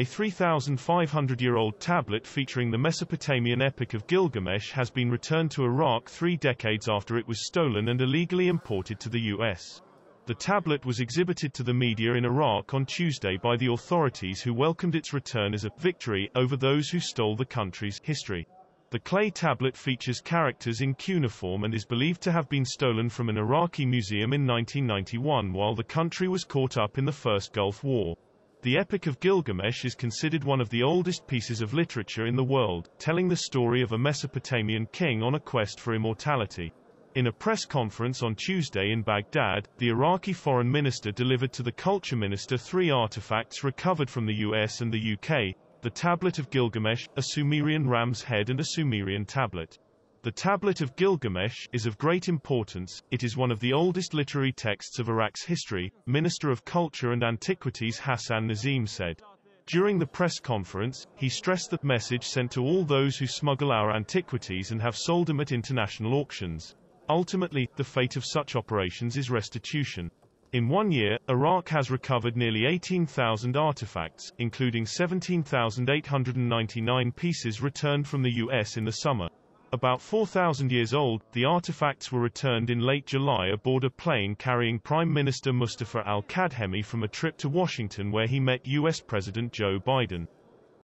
A 3,500-year-old tablet featuring the Mesopotamian Epic of Gilgamesh has been returned to Iraq three decades after it was stolen and illegally imported to the U.S. The tablet was exhibited to the media in Iraq on Tuesday by the authorities who welcomed its return as a victory over those who stole the country's history. The clay tablet features characters in cuneiform and is believed to have been stolen from an Iraqi museum in 1991 while the country was caught up in the First Gulf War. The Epic of Gilgamesh is considered one of the oldest pieces of literature in the world, telling the story of a Mesopotamian king on a quest for immortality. In a press conference on Tuesday in Baghdad, the Iraqi foreign minister delivered to the culture minister three artifacts recovered from the US and the UK, the Tablet of Gilgamesh, a Sumerian ram's head and a Sumerian tablet. The Tablet of Gilgamesh is of great importance, it is one of the oldest literary texts of Iraq's history, Minister of Culture and Antiquities Hassan Nazim said. During the press conference, he stressed the message sent to all those who smuggle our antiquities and have sold them at international auctions. Ultimately, the fate of such operations is restitution. In one year, Iraq has recovered nearly 18,000 artifacts, including 17,899 pieces returned from the U.S. in the summer. About 4,000 years old, the artifacts were returned in late July aboard a plane carrying Prime Minister Mustafa al-Kadhimi from a trip to Washington where he met U.S. President Joe Biden.